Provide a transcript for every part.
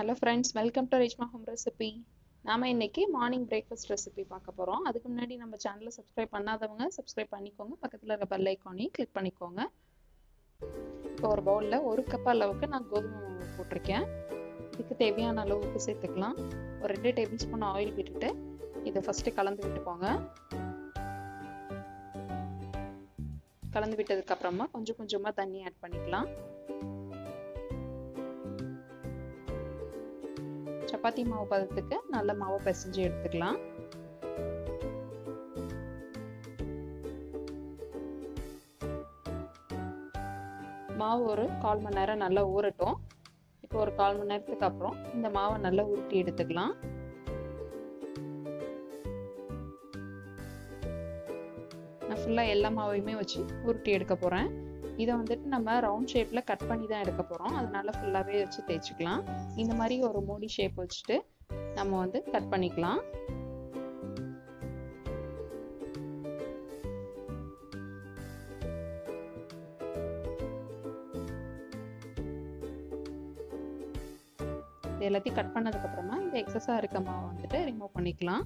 Hello friends welcome to Reshma home recipe நாம இன்னைக்கு morning breakfast recipe பார்க்க போகிறோம் அதுக்கு முன்னாடி நம்ம சேனலை சப்ஸ்கிரைப் பண்ணாதவங்க சப்ஸ்கிரைப் பண்ணிக்கோங்க. பக்கத்தில் இருக்க பெல் ஐக்கானையும் கிளிக் பண்ணிக்கோங்க. இப்போ ஒரு பவுலில் ஒரு கப் அளவுக்கு நான் கோதுமை மாவு போட்டிருக்கேன். இதுக்கு தேவையான அளவுக்கு சேர்த்துக்கலாம். ஒரு ரெண்டு டேபிள் ஸ்பூன் ஆயில் விட்டுட்டு இதை ஃபஸ்ட்டு கலந்து விட்டுக்கோங்க. கலந்து விட்டதுக்கப்புறமா கொஞ்சம் கொஞ்சமாக தண்ணி ஆட் பண்ணிக்கலாம். சப்பாத்தி மாவு பதத்துக்கு நல்ல மாவை பிசைஞ்சு எடுத்துக்கலாம். மாவு ஒரு கால் மணி நேரம் நல்லா ஊறட்டும். இப்போ ஒரு கால் மணி நேரத்துக்கு அப்புறம் இந்த மாவை நல்லா உருட்டி எடுத்துக்கலாம். நான் ஃபுல்லாக எல்லா மாவையுமே வச்சு உருட்டி எடுக்க போகிறேன் இதை வந்துட்டு நம்ம ரவுண்ட் ஷேப்பில் கட் பண்ணி தான் எடுக்க போகிறோம் அதனால ஃபுல்லாகவே வச்சு தேய்ச்சிக்கலாம். இந்த மாதிரி ஒரு மூடி ஷேப் வச்சுட்டு நம்ம வந்து கட் பண்ணிக்கலாம். இது எல்லாத்தையும் கட் பண்ணதுக்கப்புறமா இந்த எக்ஸஸாக இருக்க மாவை வந்துட்டு ரிமூவ் பண்ணிக்கலாம்.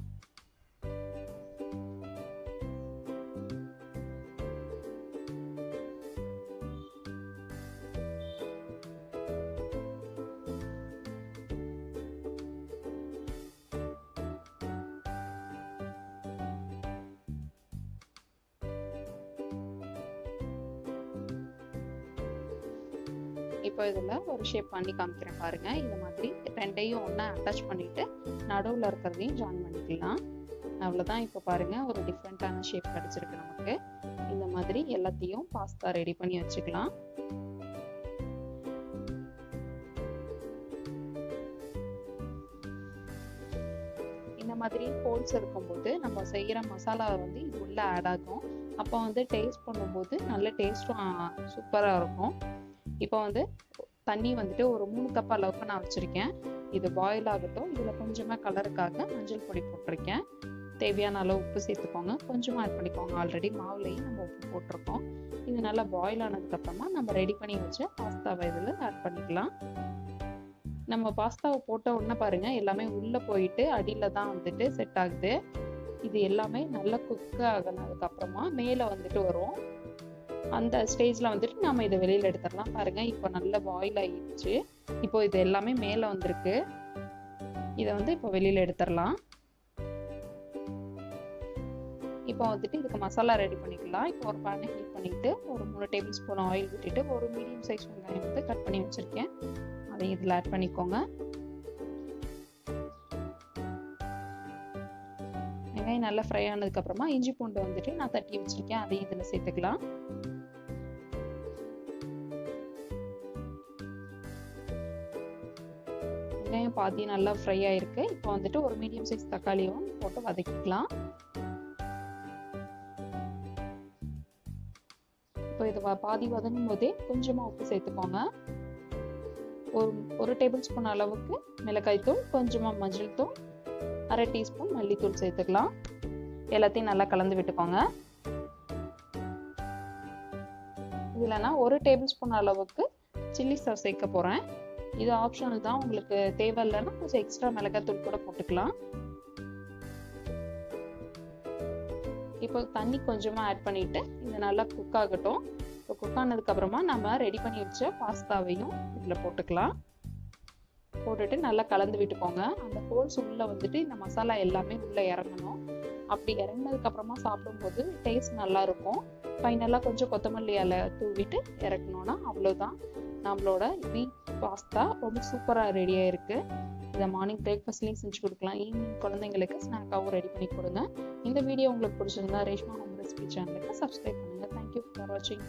இப்போ இதில் ஒரு ஷேப் பண்ணி காமிக்கிறேன் பாருங்க. இந்த மாதிரி ரெண்டையும் ஒன்றா அட்டாச் பண்ணிட்டு நடுவில் இருக்கிறதையும் ஜாயின் பண்ணிக்கலாம். அவ்வளோதான் இப்போ பாருங்க ஒரு டிஃப்ரெண்ட்டான ஷேப் கிடச்சிருக்கு நமக்கு. இந்த மாதிரி எல்லாத்தையும் பாஸ்தா ரெடி பண்ணி வச்சுக்கலாம். இந்த மாதிரி ஹோல்ஸ் இருக்கும்போது நம்ம செய்கிற மசாலா வந்து இது ஆட் ஆகும். அப்போ வந்து டேஸ்ட் பண்ணும்போது நல்ல டேஸ்ட்டும் சூப்பராக இருக்கும். இப்போ வந்து தண்ணி வந்துட்டு ஒரு மூணு கப் அளவுக்கு நான் வச்சுருக்கேன். இது பாயில் ஆகட்டும் இதில் கொஞ்சமாக கலருக்காக மஞ்சள் பொடி போட்டிருக்கேன். தேவையான அளவு உப்பு சேர்த்துக்கோங்க. கொஞ்சமாக ஆட் பண்ணிக்கோங்க. ஆல்ரெடி மாவுலேயும் நம்ம உப்பு போட்டிருக்கோம். இது நல்லா பாயில் ஆனதுக்கப்புறமா நம்ம ரெடி பண்ணி வச்ச பாஸ்தாவை இதில் ஆட் பண்ணிக்கலாம். நம்ம பாஸ்தாவை போட்ட உடனே பாருங்க எல்லாமே உள்ளே போயிட்டு அடியில் தான் வந்துட்டு செட் ஆகுது. இது எல்லாமே நல்லா குக் ஆகினதுக்கப்புறமா மேலே வந்துட்டு வரும். அந்த ஸ்டேஜில் வந்துட்டு நாம் இதை வெளியில் எடுத்துடலாம். பாருங்கள் இப்போ நல்லா பாயில் ஆகிடுச்சு இப்போ இது எல்லாமே மேலே வந்திருக்கு. இதை வந்து இப்போ வெளியில் எடுத்துடலாம். இப்போ வந்துட்டு இதுக்கு மசாலா ரெடி பண்ணிக்கலாம். இப்போ ஒரு பேனை ஹீட் பண்ணிட்டு ஒரு மூணு டேபிள் ஸ்பூன் ஆயில் விட்டுட்டு ஒரு மீடியம் சைஸ் வெங்காயம் வந்து கட் பண்ணி வச்சுருக்கேன். அதை இதில் ஆட் பண்ணிக்கோங்க. வெங்காயம் நல்லா ஃப்ரை ஆனதுக்கப்புறமா இஞ்சி பூண்டு வந்துட்டு நான் தட்டி வச்சுருக்கேன். அதையும் இதில் சேர்த்துக்கலாம். வெங்காயம் பாதி நல்லா ஃப்ரை ஆயிருக்கு. இப்போ வந்துட்டு ஒரு மீடியம் சைஸ் தக்காளியும் போட்டு வதக்கிக்கலாம். இப்போ இது பாதி வதங்கும் போதே கொஞ்சமாக உப்பு சேர்த்துக்கோங்க. ஒரு ஒரு டேபிள் ஸ்பூன் அளவுக்கு மிளகாய் தூள் கொஞ்சமாக மஞ்சள் தூள் அரை டீஸ்பூன் மல்லித்தூள் சேர்த்துக்கலாம். எல்லாத்தையும் நல்லா கலந்து விட்டுக்கோங்க. இதில் நான் ஒரு டேபிள் ஸ்பூன் அளவுக்கு சில்லி சாஸ் சேர்க்க போகிறேன் இது ஆப்ஷனல் தான் உங்களுக்கு தேவை இல்லைன்னா கொஞ்சம் எக்ஸ்ட்ரா மிளகாத்தூள் கூட போட்டுக்கலாம். இப்போ தண்ணி கொஞ்சமாக ஆட் பண்ணிவிட்டு இது நல்லா குக் ஆகட்டும். இப்போ குக் ஆனதுக்கப்புறமா நம்ம ரெடி பண்ணி வச்ச பாஸ்தாவையும் இதில் போட்டுக்கலாம். போட்டுட்டு நல்லா கலந்து விட்டுக்கோங்க. அந்த ஹோல்ஸ் உள்ளே வந்துட்டு இந்த மசாலா எல்லாமே உள்ளே இறங்கணும். அப்படி இறங்கினதுக்கப்புறமா சாப்பிடும்போது டேஸ்ட் நல்லா இருக்கும். ஃபைனலாக கொஞ்சம் கொத்தமல்லி இலை தூவிட்டு இறக்கணும்னா அவ்வளோதான் நம்மளோட வீட் பாஸ்தா ரொம்ப சூப்பராக ரெடியாக இருக்குது இதை மார்னிங் பிரேக்ஃபாஸ்ட்லேயும் செஞ்சு கொடுக்கலாம். ஈவினிங் குழந்தைங்களுக்கு ஸ்நாக்காகவும் ரெடி பண்ணி கொடுங்க. இந்த வீடியோ உங்களுக்கு பிடிச்சிருந்தா ரேஷ்மா ஹோம் ரெசிபி சேனலுக்கு சப்ஸ்கிரைப் பண்ணுங்கள் தேங்க்யூ ஃபார் வாட்சிங்